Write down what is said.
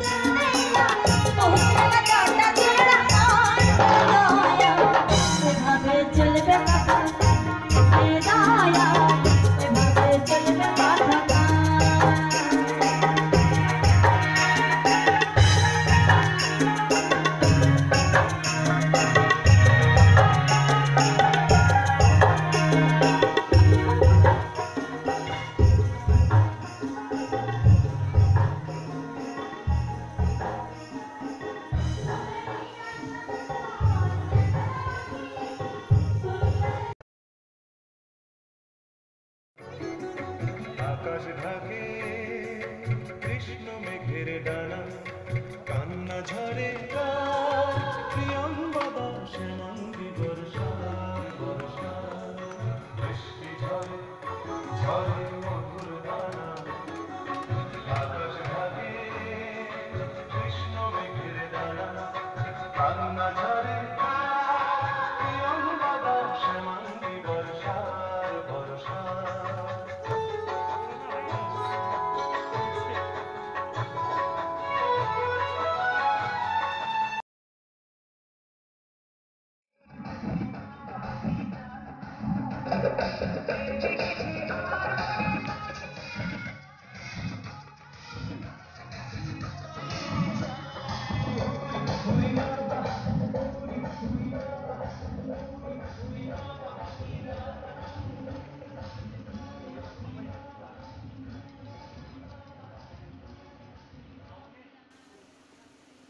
Father. আকাশ ঢাকে, কৃষ্ণ মেঘের ডানা, কান্না ঝরে প্রিয়ম্বদা শ্যামাঙ্গি বর্ষা বর্ষা। বৃষ্টি ঝরে ঝরে মধুর দানা আকাশ ঢাকে, কৃষ্ণ মেঘের ডানা, কান্না